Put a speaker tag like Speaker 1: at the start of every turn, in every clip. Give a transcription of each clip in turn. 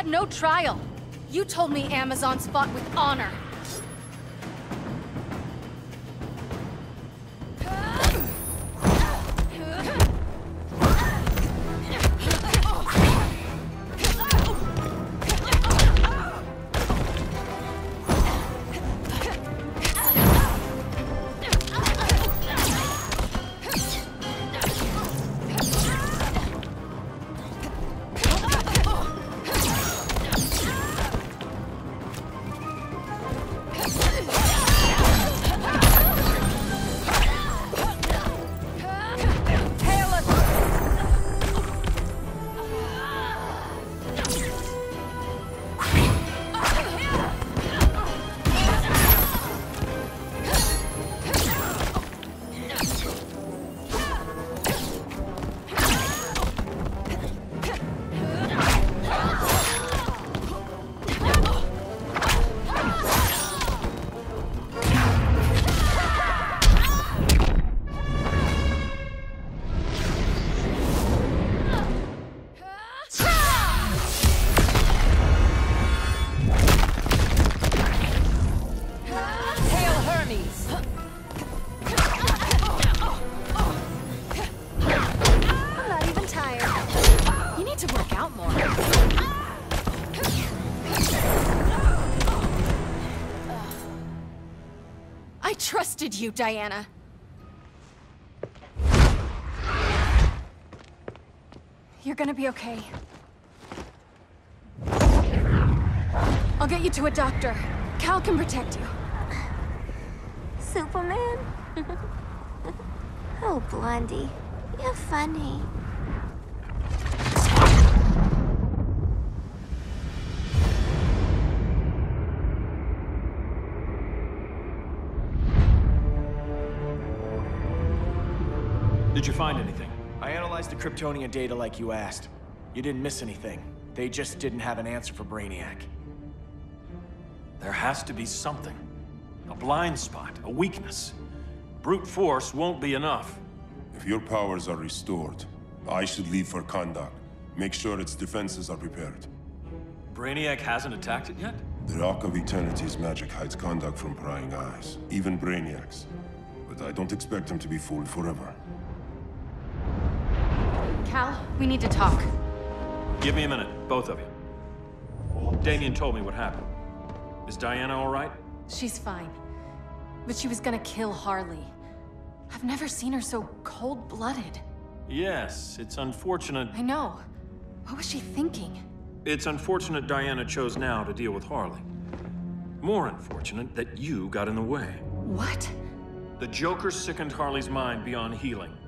Speaker 1: had no trial. You told me Amazons fought with honor. You, Diana. You're gonna be okay. I'll get you to a doctor. Kal can protect you.
Speaker 2: Superman? oh, Blondie, you're funny.
Speaker 3: Did you find anything?
Speaker 4: I analyzed the Kryptonian data like you asked. You didn't miss anything. They just didn't have an answer for Brainiac.
Speaker 3: There has to be something. A blind spot, a weakness. Brute force won't be enough.
Speaker 5: If your powers are restored, I should leave for Kahndaq. Make sure its defenses are prepared.
Speaker 3: Brainiac hasn't attacked it yet?
Speaker 5: The Rock of Eternity's magic hides Kahndaq from prying eyes, even Brainiac's. But I don't expect him to be fooled forever.
Speaker 1: Kal, we need to talk.
Speaker 3: Give me a minute, both of you. Damian told me what happened. Is Diana all right?
Speaker 1: She's fine. But she was gonna kill Harley. I've never seen her so cold-blooded.
Speaker 3: Yes, it's unfortunate.
Speaker 1: I know. What was she thinking?
Speaker 3: It's unfortunate Diana chose now to deal with Harley. More unfortunate that you got in the way.
Speaker 1: What?
Speaker 3: The Joker sickened Harley's mind beyond healing.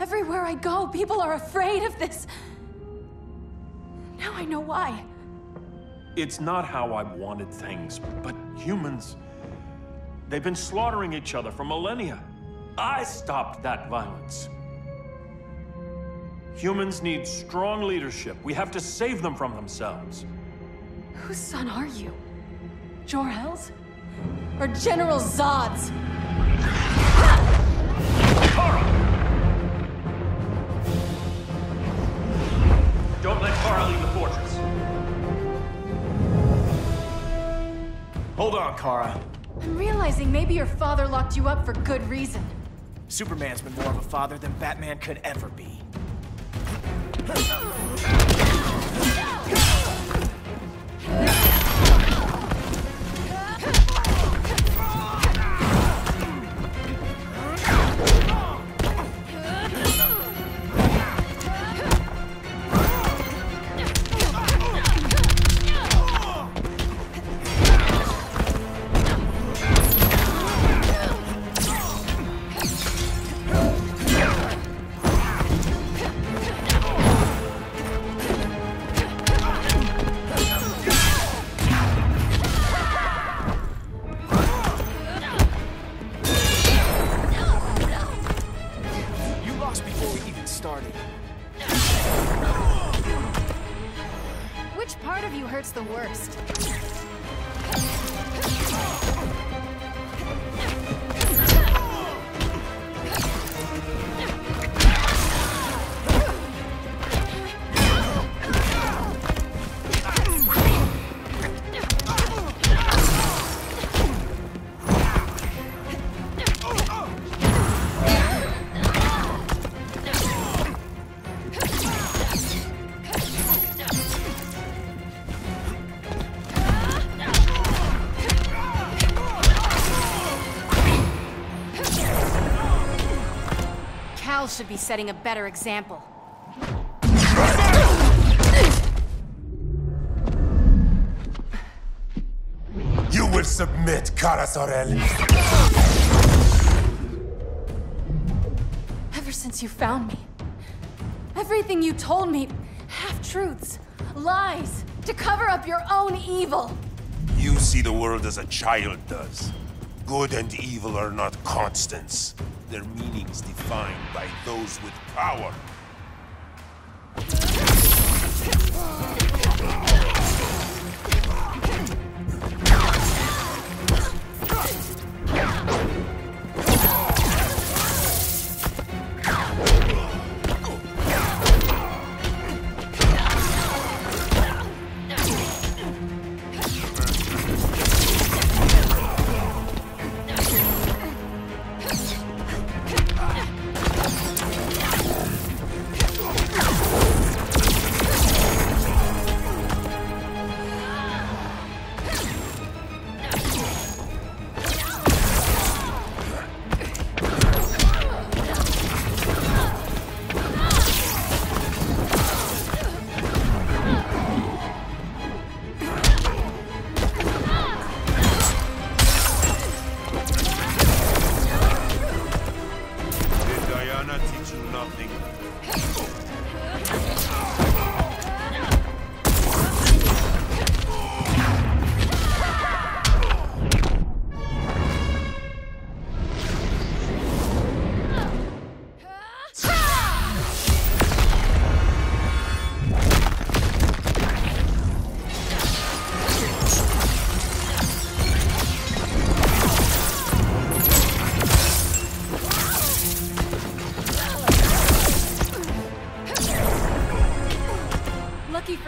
Speaker 1: Everywhere I go, people are afraid of this. Now I know why.
Speaker 3: It's not how I wanted things, but humans. They've been slaughtering each other for millennia. I stopped that violence. Humans need strong leadership. We have to save them from themselves.
Speaker 1: Whose son are you? Jor-El's? Or General Zod's?
Speaker 4: Hold on, Kara.
Speaker 1: I'm realizing maybe your father locked you up for good reason.
Speaker 4: Superman's been more of a father than Batman could ever be.
Speaker 1: hurts the worst. Should be setting a better example.
Speaker 6: You will submit, Kara Zor-El.
Speaker 1: Ever since you found me, everything you told me, half-truths, lies, to cover up your own evil.
Speaker 6: You see the world as a child does. Good and evil are not constants. Their meanings defined by those with power.
Speaker 1: Lucky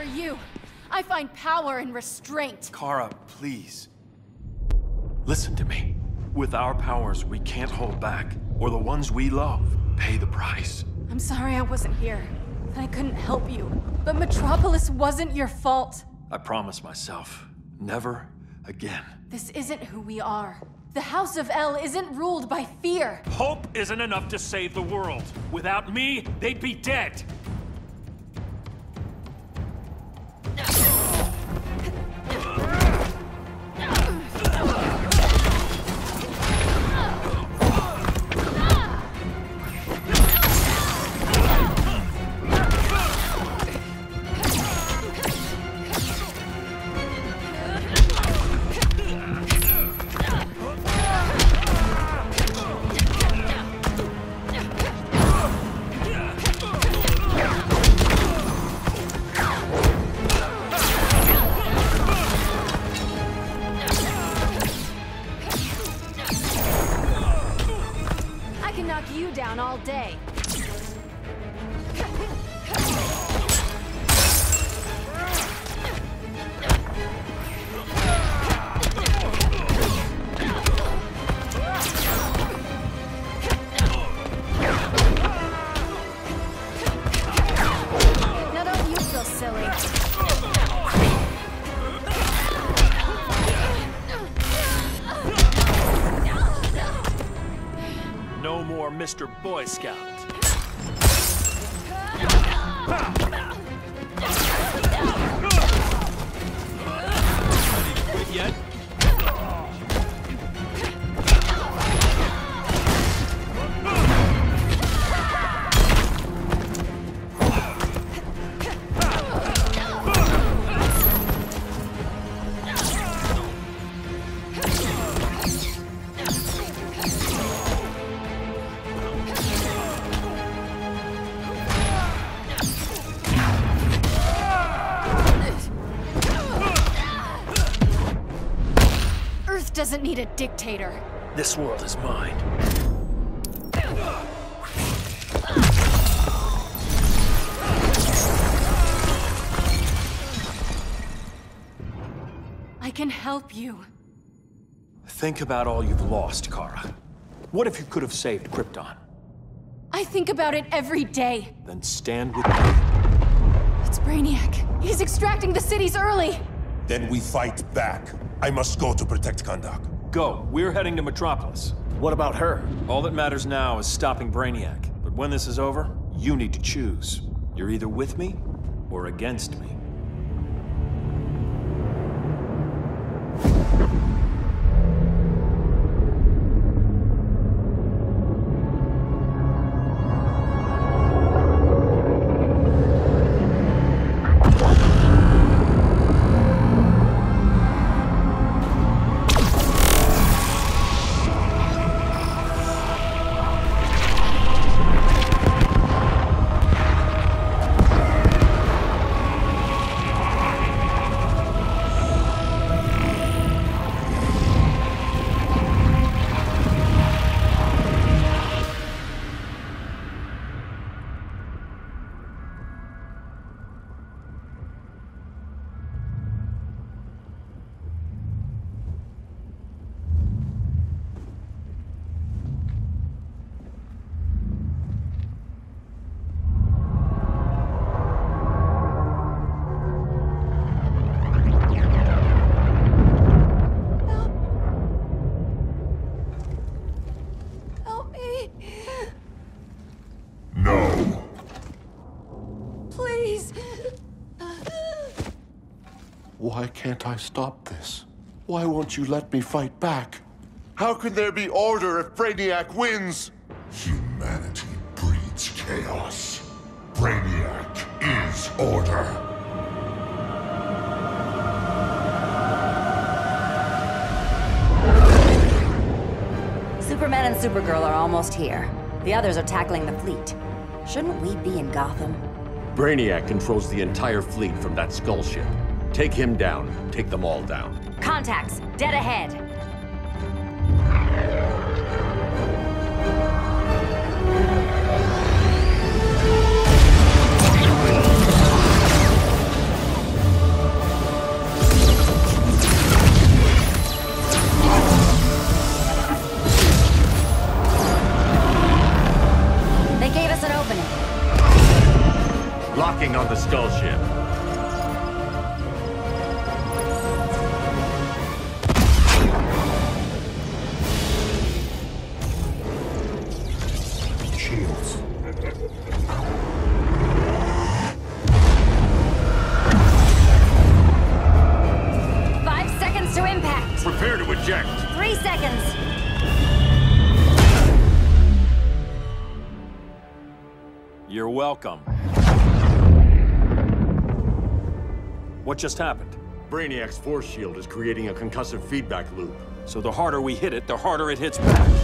Speaker 1: for you, I find power in restraint.
Speaker 3: Kara, please. Listen to me. With our powers, we can't hold back, or the ones we love pay the price.
Speaker 1: I'm sorry I wasn't here. I couldn't help you. But Metropolis wasn't your fault.
Speaker 3: I promise myself, never again.
Speaker 1: This isn't who we are. The House of El isn't ruled by fear.
Speaker 3: Hope isn't enough to save the world. Without me, they'd be dead. Boy Scout.
Speaker 1: Doesn't need a dictator.
Speaker 3: This world is mine.
Speaker 1: I can help you.
Speaker 3: Think about all you've lost, Kara. What if you could have saved Krypton?
Speaker 1: I think about it every day.
Speaker 3: Then stand with me.
Speaker 1: It's Brainiac. He's extracting the cities early.
Speaker 6: Then we fight back. I must go to protect Kahndaq.
Speaker 3: Go. We're heading to Metropolis.
Speaker 4: What about her?
Speaker 3: All that matters now is stopping Brainiac. But when this is over, you need to choose. You're either with me or against me.
Speaker 7: Why can't I stop this? Why won't you let me fight back? How can there be order if Brainiac wins?
Speaker 5: Humanity breeds chaos. Brainiac is order.
Speaker 8: Superman and Supergirl are almost here. The others are tackling the fleet. Shouldn't we be in Gotham?
Speaker 9: Brainiac controls the entire fleet from that skull ship. Take him down. Take them all down.
Speaker 8: Contacts, dead ahead.
Speaker 3: Welcome. What just happened?
Speaker 9: Brainiac's force shield is creating a concussive feedback loop.
Speaker 3: So the harder we hit it, the harder it hits back.